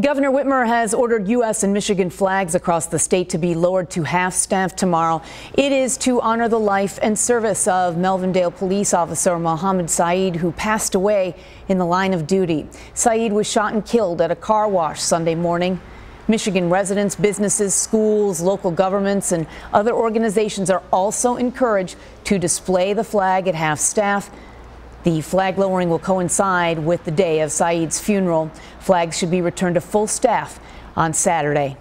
Governor Whitmer has ordered U.S. and Michigan flags across the state to be lowered to half staff tomorrow. It is to honor the life and service of Melvindale police officer Mohammed Saeed, who passed away in the line of duty. Saeed was shot and killed at a car wash Sunday morning. Michigan residents, businesses, schools, local governments, and other organizations are also encouraged to display the flag at half staff the flag lowering will coincide with the day of Saeed's funeral. Flags should be returned to full staff on Saturday.